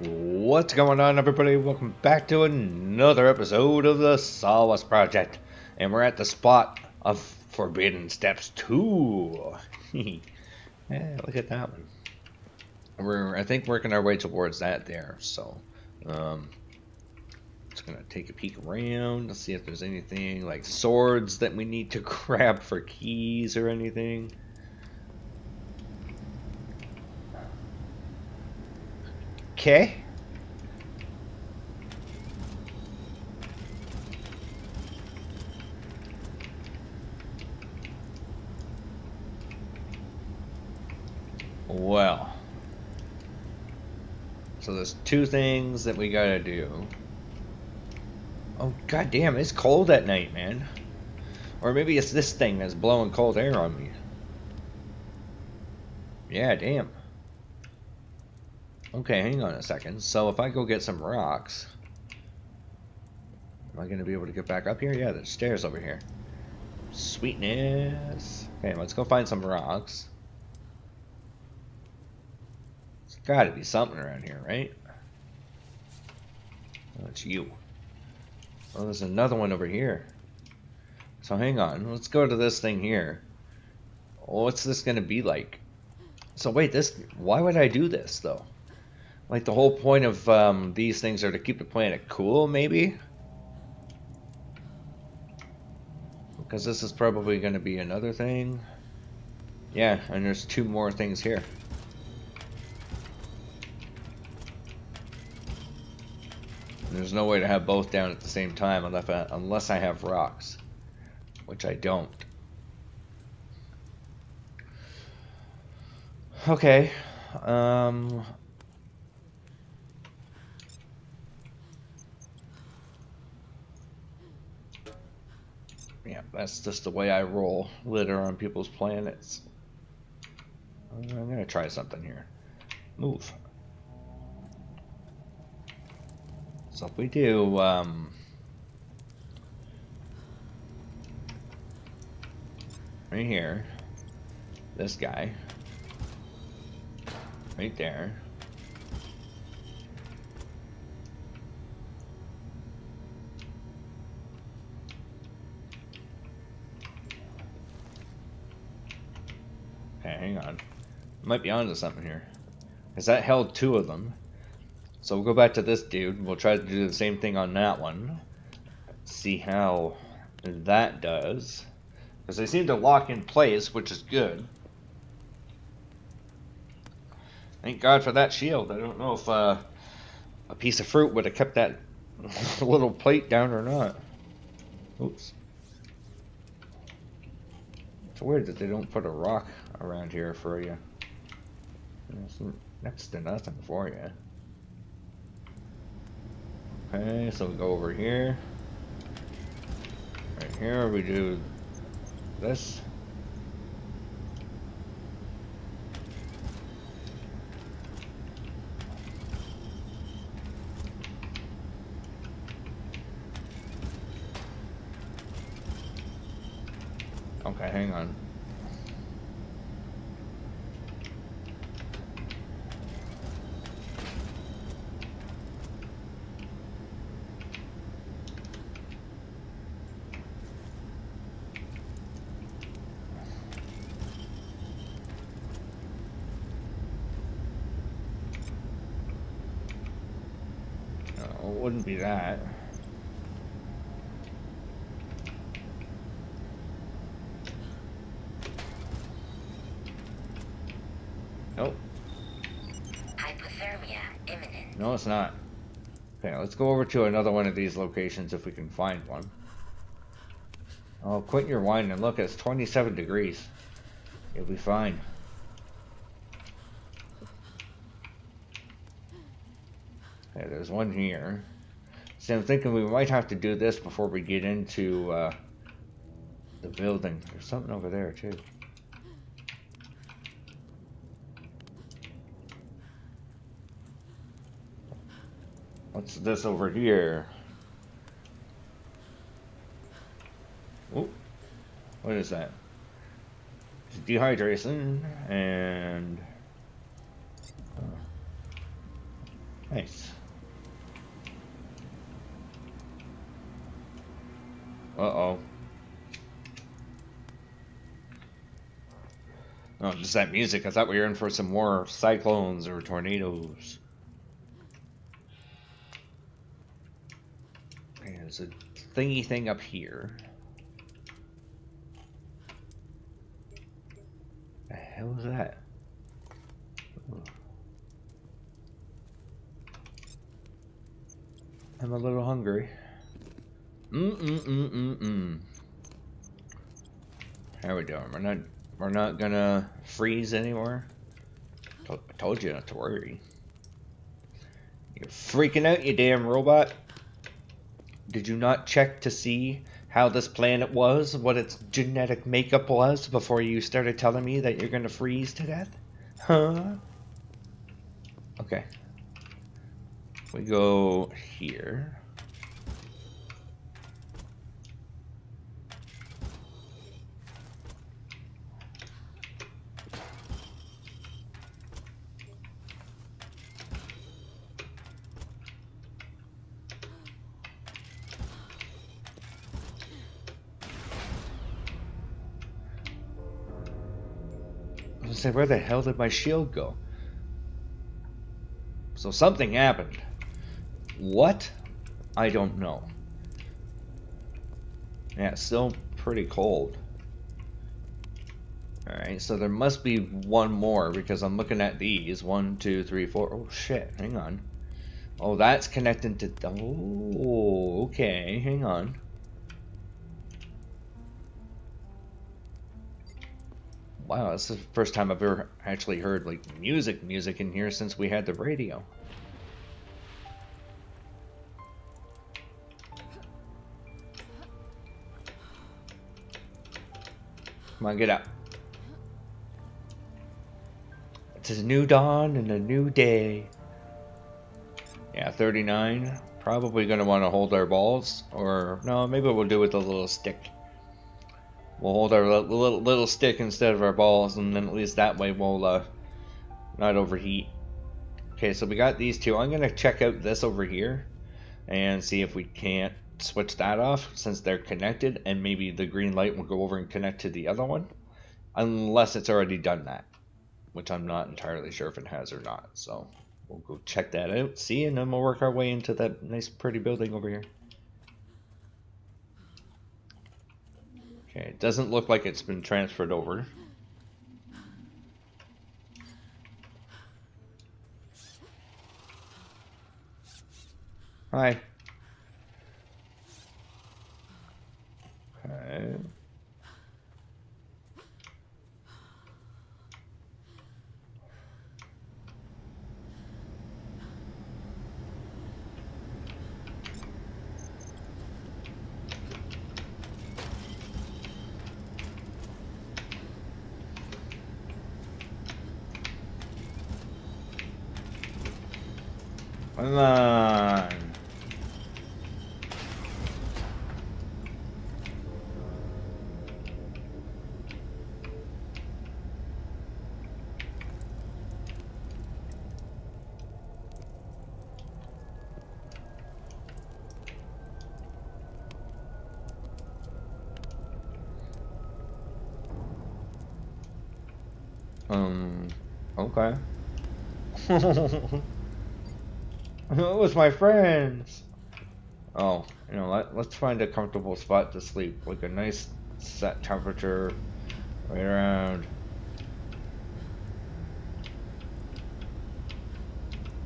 What's going on, everybody? Welcome back to another episode of the Solus Project. And we're at the spot of Forbidden Steps 2. yeah, look at that one. We're, I think, working our way towards that there. So, um, just gonna take a peek around to see if there's anything like swords that we need to grab for keys or anything. Okay. Well. So there's two things that we gotta do. Oh god damn, it's cold at night, man. Or maybe it's this thing that's blowing cold air on me. Yeah, damn. Okay, hang on a second. So if I go get some rocks, am I going to be able to get back up here? Yeah, there's stairs over here. Sweetness. Okay, let's go find some rocks. There's got to be something around here, right? Oh, it's you. Oh, there's another one over here. So hang on, let's go to this thing here. What's this going to be like? So wait, this. Why would I do this though? Like the whole point of um, these things are to keep the planet cool, maybe? Because this is probably going to be another thing. Yeah, and there's two more things here. There's no way to have both down at the same time unless I, unless I have rocks, which I don't. Okay, um, that's just the way I roll. Litter on people's planets. I'm gonna try something here. Move. So if we do, um, right here, this guy, right there, Okay, hang on. Might be onto something here. Because that held two of them. So we'll go back to this dude. We'll try to do the same thing on that one. See how that does. Because they seem to lock in place, which is good. Thank God for that shield. I don't know if uh, a piece of fruit would have kept that little plate down or not. Oops. It's weird that they don't put a rock around here for you. It's next to nothing for you. Okay, so we go over here. Right here we do this. Okay, hang on. No, it wouldn't be that. Nope. Hypothermia imminent. No, it's not. Okay, let's go over to another one of these locations if we can find one. Oh, quit your whining and look, it's 27 degrees. You'll be fine. Okay, there's one here. See, I'm thinking we might have to do this before we get into uh, the building. There's something over there, too. What's this over here? Oh, what is that? It's dehydration and uh, Nice. Uh-oh. Oh, just that music. I thought we were in for some more cyclones or tornadoes. There's a thingy thing up here. The hell is that? I'm a little hungry. Mm-mm-mm-mm-mm. How we doing? We're not we're not gonna freeze anymore. I told you not to worry. You're freaking out, you damn robot. Did you not check to see how this planet was, what its genetic makeup was, before you started telling me that you're gonna freeze to death? Huh? Okay. We go here. Say, where the hell did my shield go? So something happened. What? I don't know. Yeah, it's still pretty cold. Alright, so there must be one more because I'm looking at these. One, two, three, four. Oh shit, hang on. Oh, that's connected to... Oh, okay, hang on. Wow, that's the first time I've ever actually heard like music music in here since we had the radio. Come on, get up. It's a new dawn and a new day. Yeah, 39. Probably going to want to hold our balls. Or, no, maybe we'll do it with a little stick. We'll hold our little, little stick instead of our balls, and then at least that way we'll uh, not overheat. Okay, so we got these two. I'm going to check out this over here and see if we can't switch that off since they're connected, and maybe the green light will go over and connect to the other one, unless it's already done that, which I'm not entirely sure if it has or not. So we'll go check that out, see, and then we'll work our way into that nice pretty building over here. Okay, it doesn't look like it's been transferred over. Hi. Okay. it was my friends. Oh, you know, let, let's find a comfortable spot to sleep, like a nice set temperature, right around,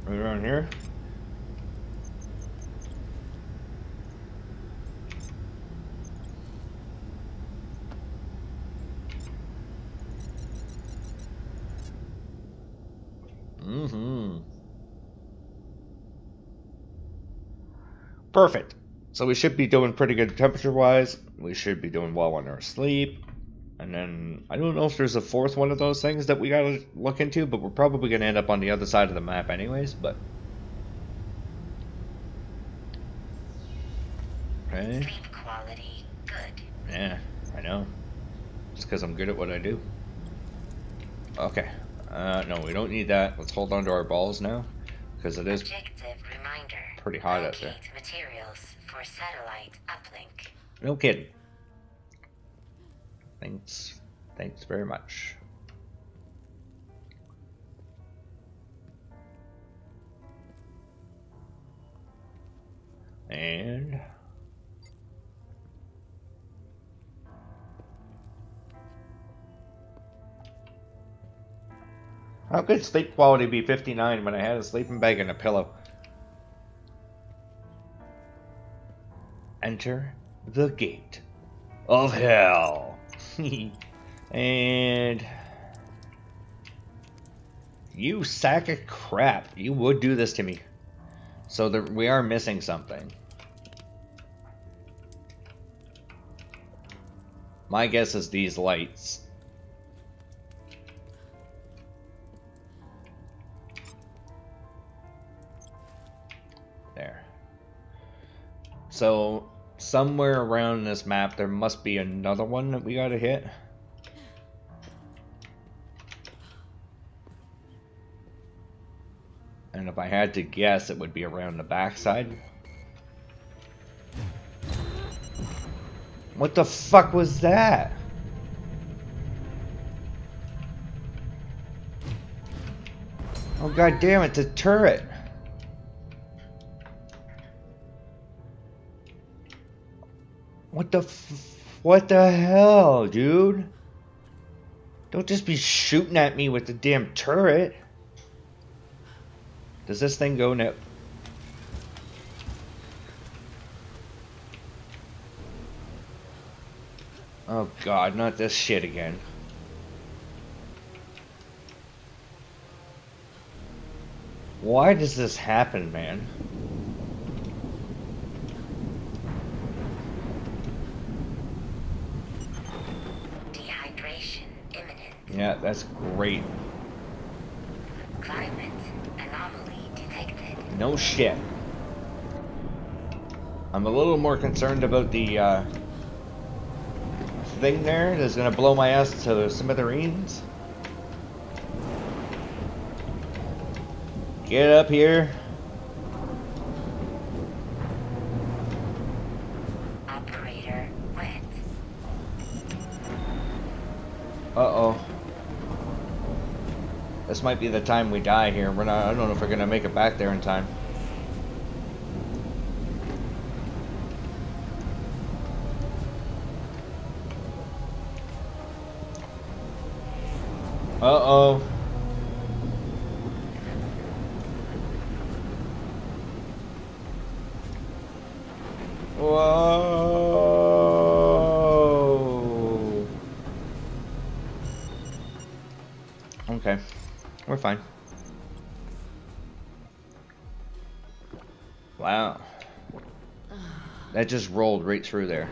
right around here. Mm-hmm. Perfect. So we should be doing pretty good temperature-wise. We should be doing well on our sleep. And then, I don't know if there's a fourth one of those things that we gotta look into, but we're probably gonna end up on the other side of the map anyways, but... Okay. Sleep quality good. Yeah, I know. Just because I'm good at what I do. Okay. Uh, no, we don't need that. Let's hold on to our balls now. because it is Objective reminder. pretty hot out there. Materials for satellite uplink. No kidding. Thanks. Thanks very much. And how could sleep quality be 59 when I had a sleeping bag and a pillow? Enter the gate of hell. and you sack of crap, you would do this to me. So we are missing something. My guess is these lights. So somewhere around this map there must be another one that we gotta hit. And if I had to guess, it would be around the backside. What the fuck was that? Oh god damn it, the turret. The what the hell, dude? Don't just be shooting at me with the damn turret. Does this thing go now? Oh god, not this shit again. Why does this happen, man? Dehydration imminent. Yeah, that's great. Climate anomaly detected. No shit. I'm a little more concerned about the uh, thing there that's gonna blow my ass to smithereens. Get up here. Operator wet. Uh oh. This might be the time we die here. We're not. I don't know if we're gonna make it back there in time. Just rolled right through there.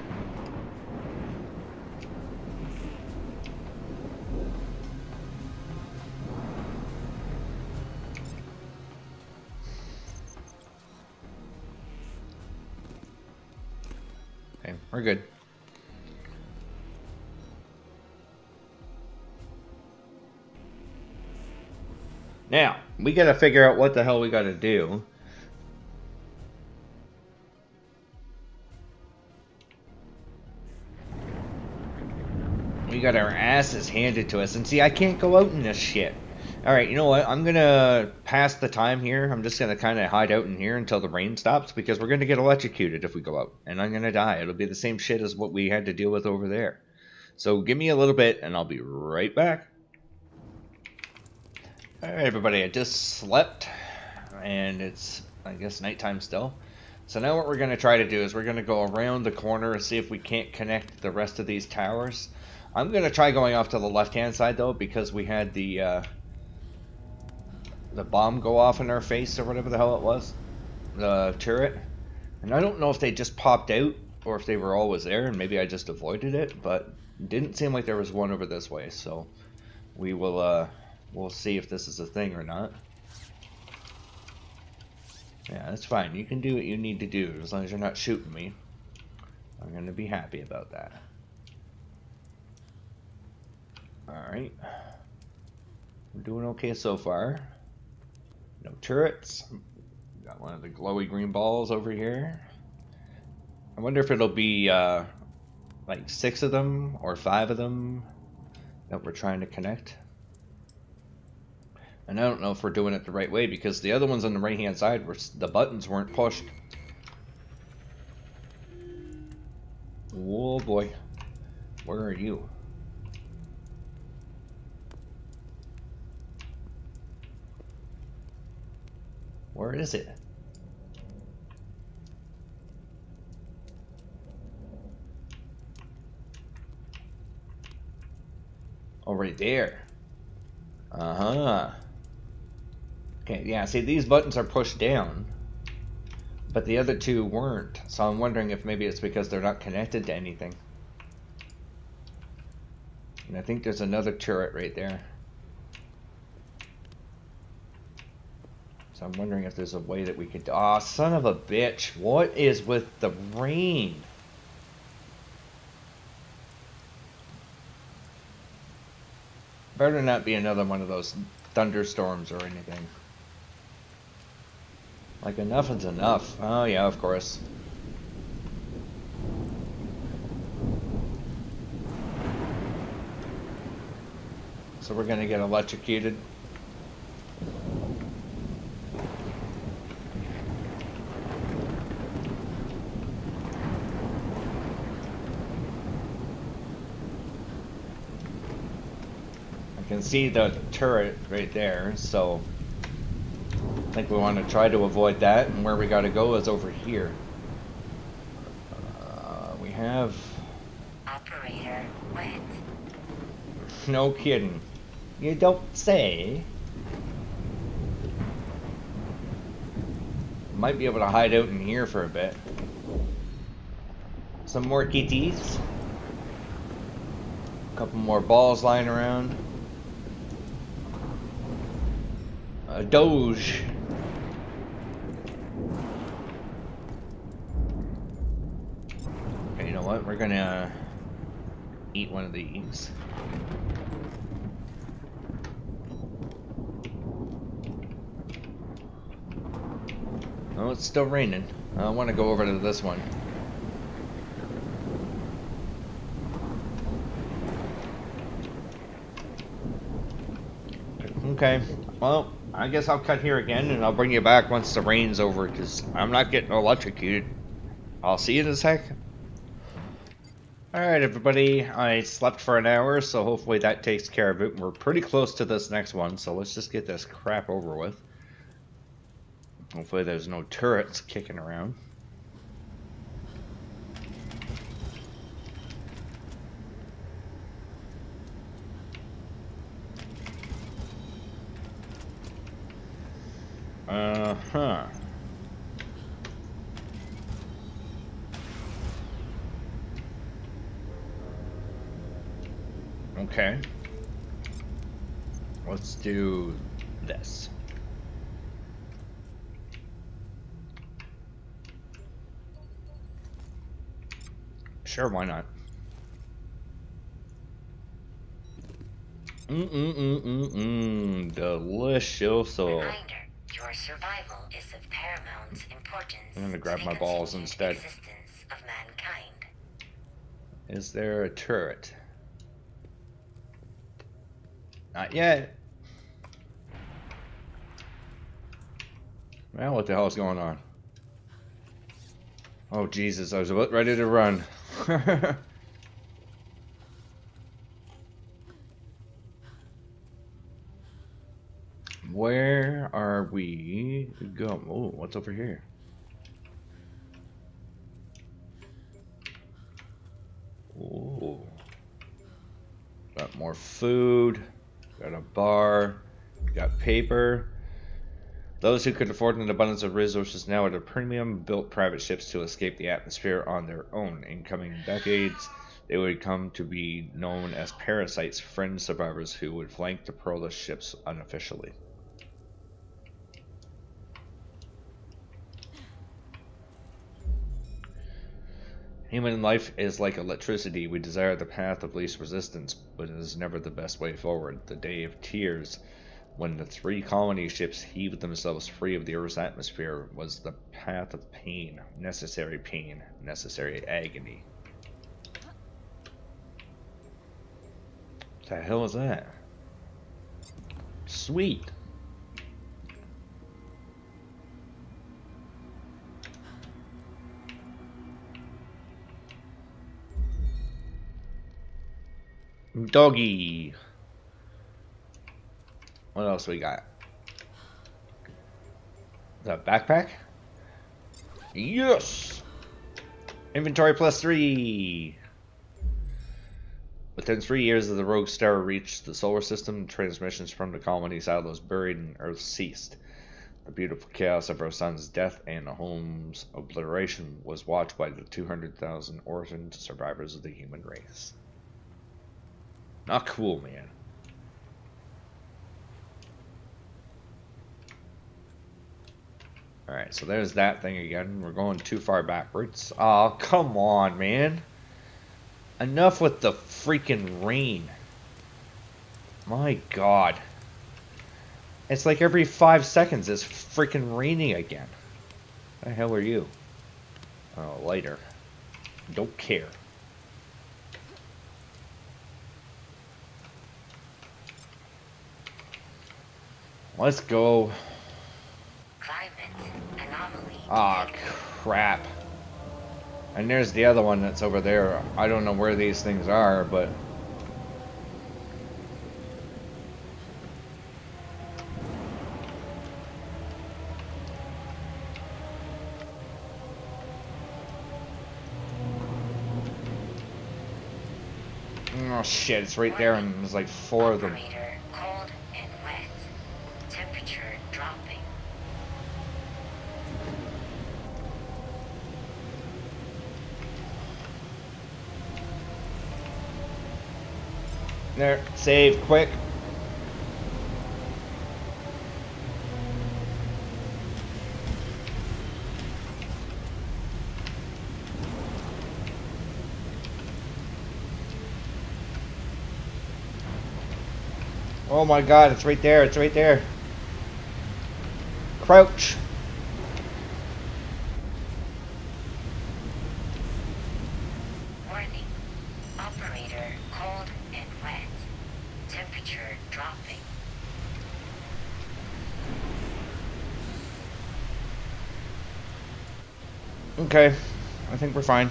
Okay, we're good. Now, we gotta figure out what the hell we gotta do. We got our asses handed to us, and see, I can't go out in this shit. Alright, you know what? I'm gonna pass the time here. I'm just gonna kind of hide out in here until the rain stops, because we're gonna get electrocuted if we go out. And I'm gonna die. It'll be the same shit as what we had to deal with over there. So give me a little bit, and I'll be right back. Alright everybody, I just slept and it's I guess nighttime still. So now what we're going to try to do is we're going to go around the corner and see if we can't connect the rest of these towers. I'm going to try going off to the left hand side though because we had the uh, the bomb go off in our face or whatever the hell it was. The turret. And I don't know if they just popped out or if they were always there and maybe I just avoided it, but it didn't seem like there was one over this way. So we will uh, We'll see if this is a thing or not. Yeah, that's fine. You can do what you need to do as long as you're not shooting me. I'm going to be happy about that. Alright. We're doing okay so far. No turrets. Got one of the glowy green balls over here. I wonder if it'll be uh, like six of them or five of them that we're trying to connect. And I don't know if we're doing it the right way because the other ones on the right hand side were the buttons weren't pushed. Oh boy. Where are you? Where is it? Oh, right there. Uh-huh. Okay, yeah, see, these buttons are pushed down, but the other two weren't. So I'm wondering if maybe it's because they're not connected to anything. And I think there's another turret right there. So I'm wondering if there's a way that we could... Aw, oh, son of a bitch. What is with the rain? Better not be another one of those thunderstorms or anything. Like, enough is enough. Oh, yeah, of course. So we're gonna get electrocuted. Can see the turret right there, so I think we want to try to avoid that, and where we got to go is over here. Uh, we have... Operator wet. No kidding. You don't say. Might be able to hide out in here for a bit. Some more kitties. A couple more balls lying around. A Doge. Okay, you know what? We're gonna uh, eat one of these. Oh, it's still raining. I want to go over to this one. Okay, well, I guess I'll cut here again and I'll bring you back once the rain's over because I'm not getting electrocuted. I'll see you in a sec. Alright everybody, I slept for an hour so hopefully that takes care of it. We're pretty close to this next one so let's just get this crap over with. Hopefully there's no turrets kicking around. Uh-huh. Okay. Let's do this. Sure, why not? Mm-mm-mm-mm-mm. Delicious. Reminder. Survival is of paramount importance. I'm gonna grab my balls instead. Existence of mankind. Is there a turret? Not yet. Well, what the hell is going on? Oh Jesus, I was about ready to run. Where are we going? Oh, what's over here? Oh, got more food. Got a bar. Got paper. Those who could afford an abundance of resources now at a premium built private ships to escape the atmosphere on their own. In coming decades, they would come to be known as parasites, friend survivors who would flank the pearlless ships unofficially. Human life is like electricity. We desire the path of least resistance, but it is never the best way forward. The day of tears when the three colony ships heaved themselves free of the Earth's atmosphere was the path of pain, necessary pain, necessary agony. the hell is that? Sweet. Doggy. What else we got? The backpack? Yes! Inventory plus three! Within three years of the rogue star reached the solar system, transmissions from the colony silos buried in Earth ceased. The beautiful chaos of our sun's death and the home's obliteration was watched by the 200,000 orphaned survivors of the human race. Not cool, man. Alright, so there's that thing again. We're going too far backwards. Oh, come on, man. Enough with the freaking rain. My god. It's like every five seconds it's freaking raining again. The hell are you? Oh, later. Don't care. Let's go. Ah, crap. And there's the other one that's over there. I don't know where these things are, but... Oh shit, it's right there and there's like four of them. Operator, cold and wet. Temperature dropping. There, save, quick. Oh my god, it's right there, it's right there. Crouch. Warning. Operator, cold and wet. Temperature dropping. Okay, I think we're fine.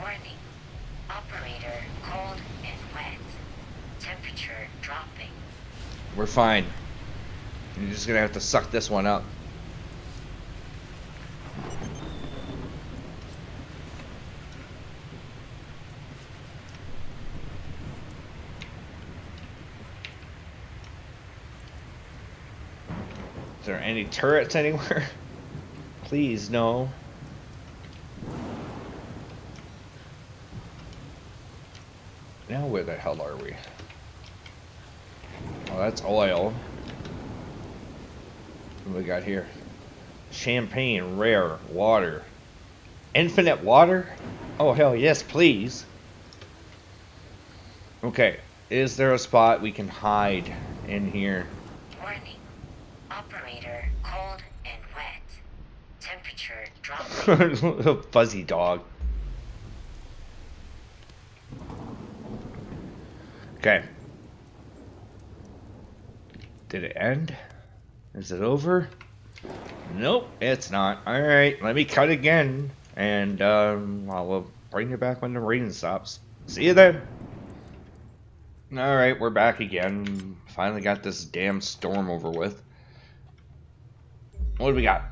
Warning. Operator, cold and wet. Temperature dropping. We're fine. You're just gonna have to suck this one up. Turrets anywhere? Please, no. Now where the hell are we? Oh, that's oil. What do we got here? Champagne, rare, water. Infinite water? Oh, hell yes, please. Okay, is there a spot we can hide in here? Warning. Operator, cold and wet. Fuzzy dog. Okay. Did it end? Is it over? Nope, it's not. Alright, let me cut again. And um, I'll bring you back when the rain stops. See you then. Alright, we're back again. Finally got this damn storm over with. What do we got?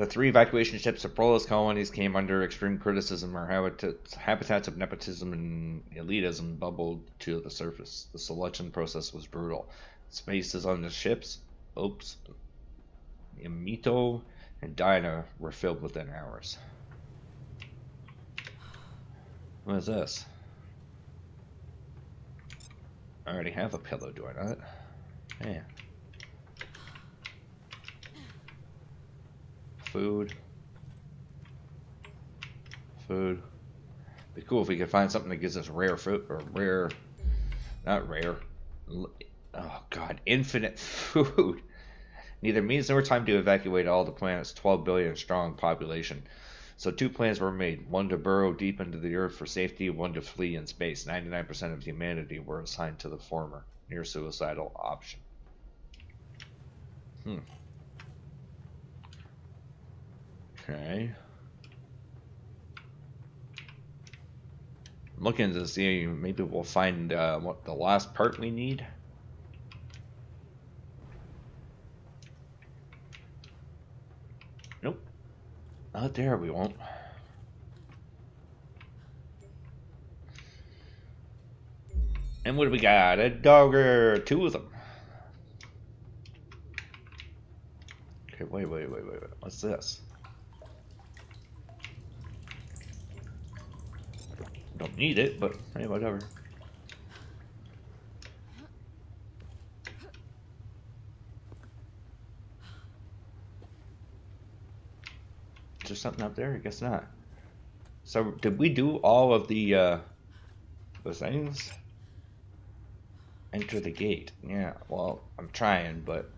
The three evacuation ships of Prolus colonies came under extreme criticism. Our habitats, habitats of nepotism and elitism bubbled to the surface. The selection process was brutal. Spaces on the ships, oops, Yamito and Dinah were filled within hours. What is this? I already have a pillow, do I not? Yeah. Food. Food. Be cool if we could find something that gives us rare food or rare, not rare. Oh god, infinite food. Neither means nor time to evacuate all the planet's 12 billion strong population. So two plans were made: one to burrow deep into the earth for safety, one to flee in space. 99% of humanity were assigned to the former, near suicidal option. Hmm. Okay. I'm looking to see maybe we'll find uh, what the last part we need. Nope. Not there, we won't. And what do we got? A dogger, two of them. Okay, wait, wait, wait, wait, wait. What's this? Don't need it, but hey, whatever. Is there something up there? I guess not. So, did we do all of the uh, the things? Enter the gate. Yeah. Well, I'm trying, but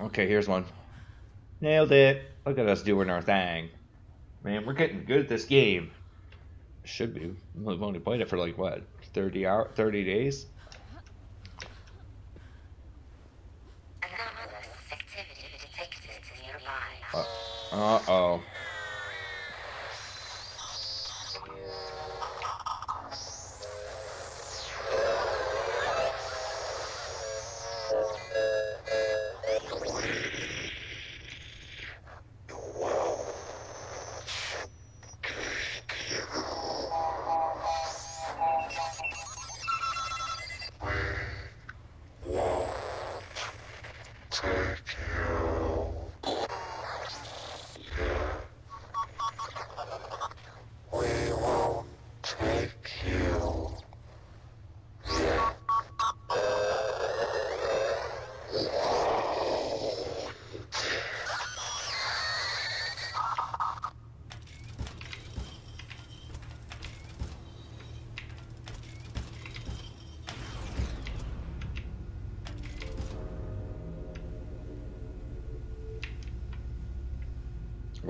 okay. Here's one. Nailed it. Look at us doing our thing. Man, we're getting good at this game. Should be. We've only played it for like what, 30 hour, 30 days. Anomalous activity detected nearby. Uh oh.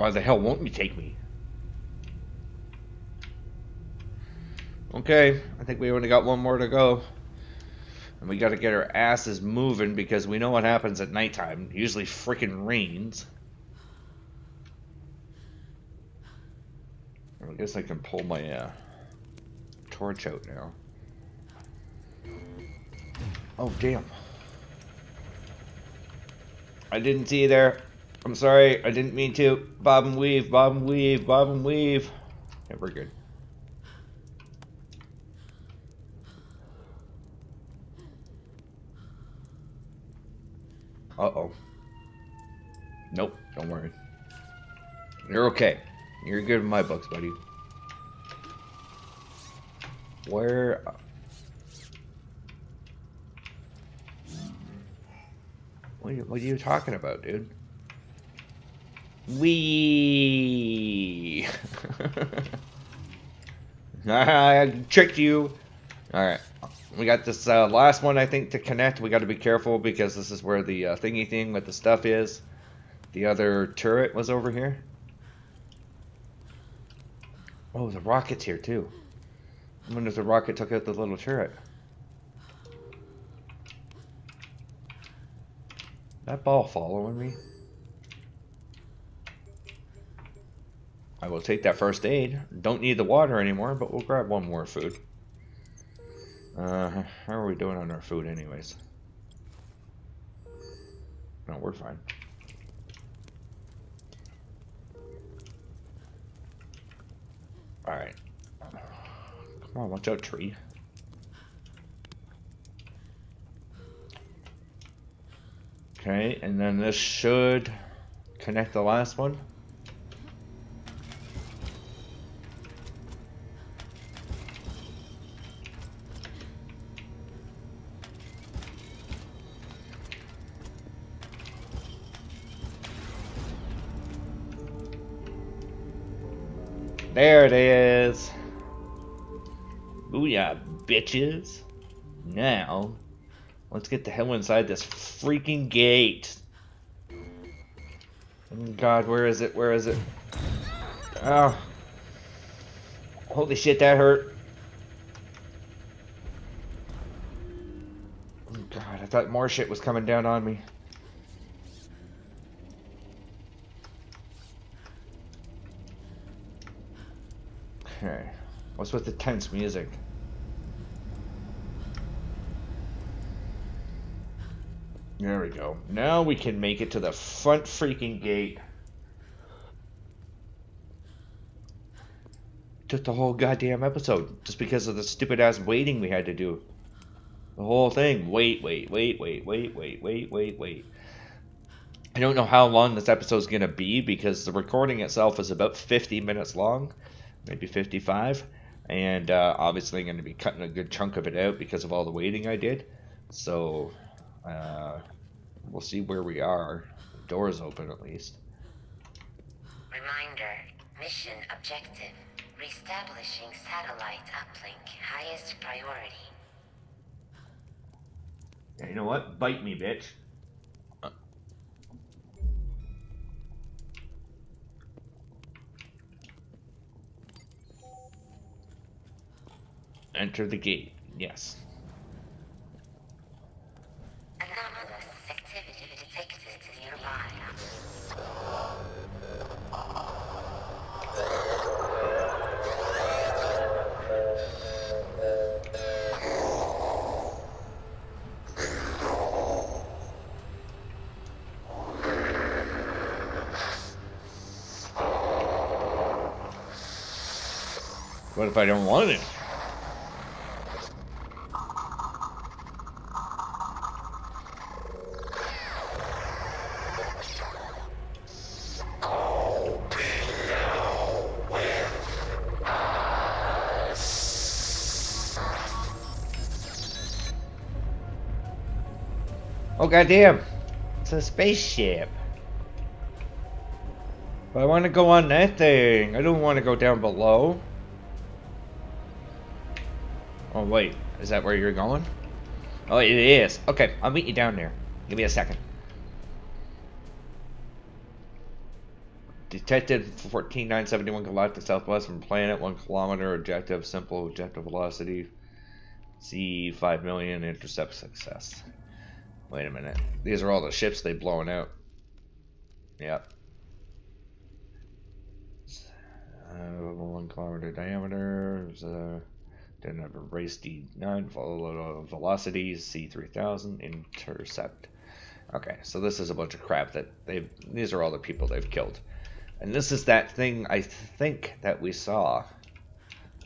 Why the hell won't you take me? Okay, I think we only got one more to go. And we gotta get our asses moving because we know what happens at nighttime. It usually freaking rains. I guess I can pull my uh, torch out now. Oh, damn. I didn't see you there. I'm sorry, I didn't mean to. Bob and weave, bob and weave, bob and weave. Yeah, we're good. Uh-oh. Nope, don't worry. You're okay. You're good in my books, buddy. Where... Uh, what are you, what are you talking about, dude? We I tricked you. All right, we got this uh, last one I think to connect. We got to be careful because this is where the uh, thingy thing with the stuff is. The other turret was over here. Oh, the rocket's here too. I wonder if the rocket took out the little turret. That ball following me. I will take that first aid. Don't need the water anymore, but we'll grab one more food. Uh, how are we doing on our food anyways? No, we're fine. Alright. Come on, watch out, tree. Okay, and then this should connect the last one. Bitches. Now, let's get the hell inside this freaking gate. Oh, God, where is it? Where is it? Oh. Holy shit, that hurt. Oh, God, I thought more shit was coming down on me. Okay. What's with the tense music? There we go. Now we can make it to the front freaking gate. Took the whole goddamn episode just because of the stupid ass waiting we had to do. The whole thing. Wait, wait, wait, wait, wait, wait, wait, wait, wait. I don't know how long this episode is going to be because the recording itself is about 50 minutes long, maybe 55. And uh, obviously, I'm going to be cutting a good chunk of it out because of all the waiting I did. So, uh, we'll see where we are. The door's open at least. Reminder. Mission objective. Reestablishing satellite uplink. Highest priority. Yeah, you know what? Bite me, bitch. Uh. Enter the gate. Yes. What if I don't want it? Oh goddamn! It's a spaceship. But I want to go on that thing. I don't want to go down below. Wait, is that where you're going? Oh, it is. Okay, I'll meet you down there. Give me a second. Detected 14971 galactic southwest from planet, one kilometer. Objective, simple objective velocity. C 5 million. Intercept success. Wait a minute. These are all the ships they blowing out. Yep. Uh, one kilometer diameter. Have a race D9, follow velocity, C3000, intercept. Okay, so this is a bunch of crap that they've, these are all the people they've killed. And this is that thing I think that we saw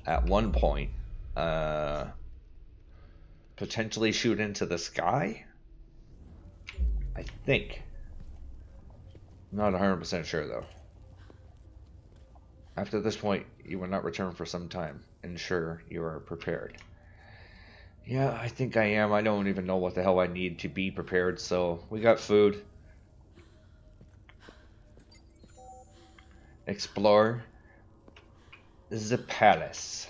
at one point, uh, potentially shoot into the sky? I think. Not 100% sure though. After this point, you will not return for some time. Ensure you are prepared. Yeah, I think I am. I don't even know what the hell I need to be prepared, so we got food. Explore the palace.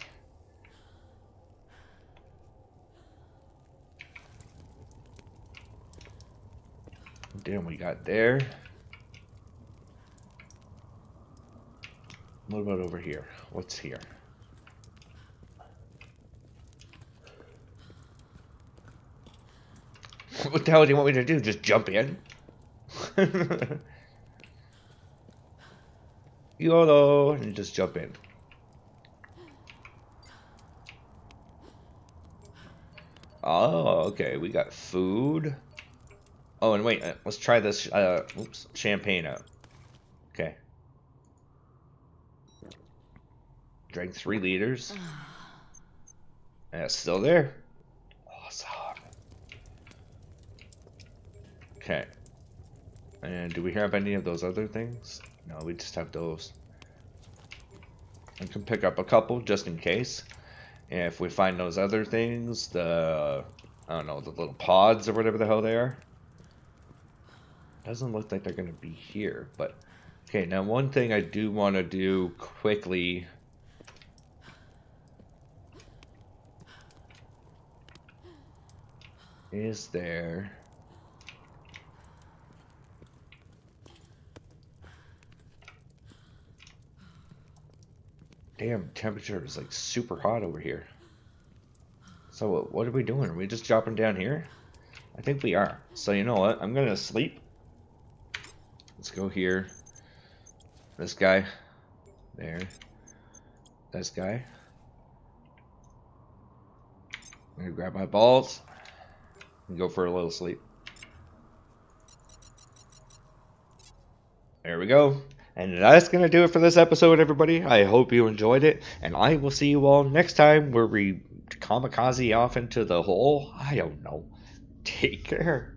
Damn, we got there. What about over here? What's here? What the hell do you want me to do? Just jump in? YOLO! And just jump in. Oh, okay. We got food. Oh, and wait. uh, Let's try this uh, oops, champagne out. Okay. Drank three liters. And it's still there. Awesome. Okay. And do we have any of those other things? No, we just have those. I can pick up a couple just in case. If we find those other things, the, I don't know, the little pods or whatever the hell they are. Doesn't look like they're going to be here, but... Okay, now one thing I do want to do quickly... Is there... Damn, temperature is like super hot over here. So what, are we doing? Are we just dropping down here? I think we are. So you know what? I'm gonna sleep. Let's go here. This guy. There. This guy. I'm gonna grab my balls and go for a little sleep. There we go. And that's going to do it for this episode, everybody. I hope you enjoyed it. And I will see you all next time where we kamikaze off into the hole. I don't know. Take care.